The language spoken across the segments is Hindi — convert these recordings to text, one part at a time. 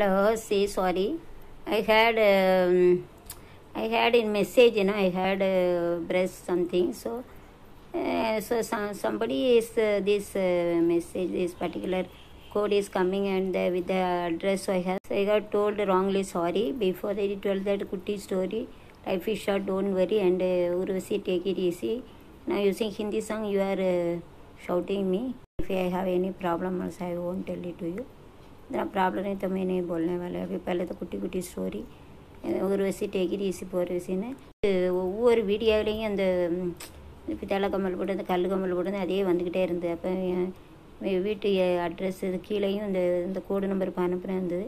Hello, say sorry. I had um, I had in message, you know, I had uh, breast something. So, uh, so some, somebody is uh, this uh, message, this particular code is coming and with the address I have. So I got told wrongly sorry before they told that kutti story. Life is short, don't worry, and uh, take it easy. Now using Hindi song, you are uh, shouting me. If I have any problem, also I won't tell it to you. इतना प्रॉब्लम है तो मैं नहीं बोलने वाला अभी पहले तो कुटी कुटी ஸ்டோரி ஒரு வசி டேக்கிரி ஈசி போகிற வசின்னு ஒவ்வொரு வீடியோவிலையும் அந்த பித்தளை கம்மல் போட்டு அந்த கல் கம்மல் போட்டு அதே வந்துக்கிட்டே இருந்தது அப்போ என் வீட்டு அட்ரஸ் இது கீழேயும் இந்த இந்த கோடு நம்பருக்கு அனுப்புனேன் இருந்தது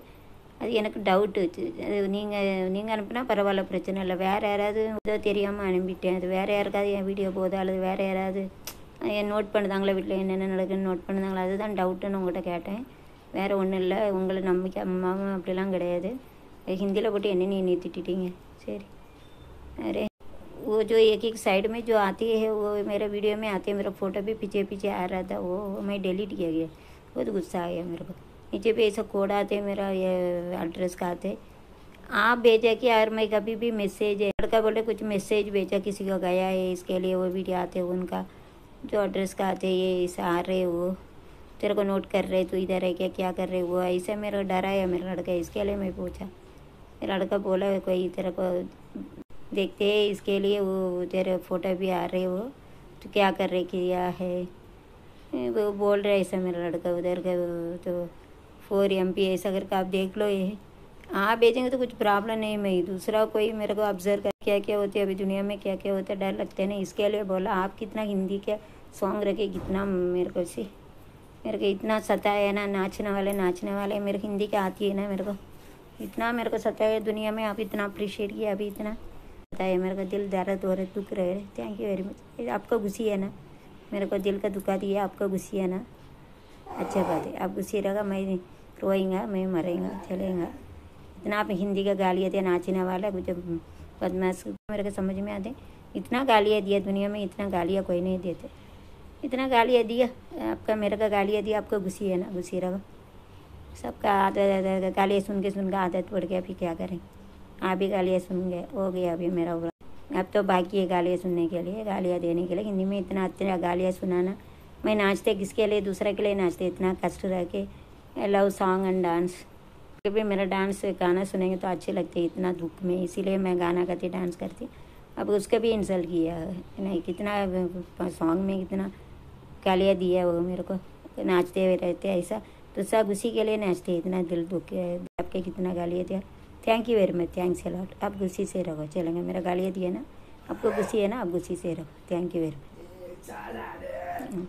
அது எனக்கு டவுட்டு அது நீங்கள் நீங்கள் அனுப்புனா பரவாயில்ல பிரச்சனை இல்லை வேறு யாராவது ஏதோ தெரியாமல் அனுப்பிட்டேன் அது வேறு யாருக்காவது என் வீடியோ போதா அல்லது வேறு யாராவது என் நோட் பண்ணுதாங்களா வீட்டில் என்னென்ன நடக்குதுன்னு நோட் பண்ணுதாங்களா அதுதான் டவுட்டுன்னு உங்கள்கிட்ட கேட்டேன் வேறு ஒன்றும் இல்லை உங்களை நம்பிக்கை அம்மாவும் அப்படிலாம் கிடையாது हिंदी போட்டு என்ன நீ நீ திட்டிட்டீங்க சரி अरे वो जो एक एक साइड में जो आती है वो मेरे वीडियो में आती है मेरा फ़ोटो भी पीछे पीछे आ रहा था वो मैं डिलीट किया गया बहुत गुस्सा आ गया मेरे को नीचे भी ऐसा कोड आते मेरा ये एड्रेस का आते आप भेजा कि यार मैं कभी भी मैसेज है लड़का बोले कुछ मैसेज भेजा किसी को गया है इसके लिए वो वीडियो आते उनका जो एड्रेस का आते ये ऐसा आ रहे वो तेरे को नोट कर रहे, तू इधर है क्या? क्या कर रहे? वो ऐसा मेरा डरा है, मेरा लड़का इसके लिए मैं पूछा। लड़का बोला, कोई तेरे को देखते हैं, इसके लिए वो तेरे फ़ोटो भी आ रहे हो? तो क्या कर रहे, किया है? वो बोल रहे ऐसा मेरा लड़का उधर का तो फोर एम पी ऐसा करके आप देख लो ये। आप भेजेंगे तो कुछ प्रॉब्लम नहीं, मैं दूसरा कोई मेरे को ऑब्ज़र्व कर, क्या क्या होती है? अभी दुनिया में क्या क्या होता है? डर लगता है ना, इसके लिए बोला, आप कितना हिंदी के सॉन्ग रखे, कितना मेरे को सी मेरे को इतना सताया ना, नाचने वाले नाचने वाले, मेरे को हिंदी के आती है ना मेरे को। इतना मेरे को सताया दुनिया में, आप इतना अप्रिशिएट किया, अभी इतना सताया मेरे को दिल दर्द हो रहा दुख रहे थैंक यू वेरी मच आपका घुसी है ना? मेरे को दिल का दुखा दिया, आपका घुसी है ना? अच्छा बात है, आप घुसी रहेगा मैं रोएँगा मैं मरेंगा, चलेगा। इतना आप हिंदी का गालियाँ दिया, नाचने वाला, कुछ बदमाश, मेरे को समझ में आते इतना गालियाँ दिया दुनिया में, इतना गालियाँ कोई नहीं देते। इतना गालियाँ दिया, आपका मेरे का गालियाँ दिया, आपको घुसी है ना, घुसी रहो। सबका आदत गालियाँ सुन के सुन के आदत पड़ गया, फिर क्या करें? आप भी गालियाँ सुन गए, हो गया अभी मेरा हुआ अब तो बाकी है गालियाँ सुनने के लिए, गालियाँ देने के लिए, हिंदी में इतना अच्छा गालियाँ सुनाना। मैं नाचते किसके लिए, दूसरे के लिए नाचते, इतना कष्ट रह के। लव सॉन्ग एंड डांस कभी मेरा डांस गाना सुनेंगे तो अच्छे लगते इतना दुख में, इसीलिए मैं गाना करती डांस करती। अब उसका भी इंसल्ट किया नहीं, कितना सॉन्ग में कितना गालियाँ दिया वो मेरे को नाचते हुए रहते ऐसा। तो सब उसी के लिए नाचते इतना दिल दुख आपके कितना गालियाँ दिया। Thank you very much thanks a lot आप गुस्सी से रहो चलेंगे। मेरा गालियाँ दिया ना आपको गुस्सी है ना आप गुस्सी से रहो। Thank you very much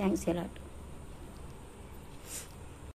thanks a lot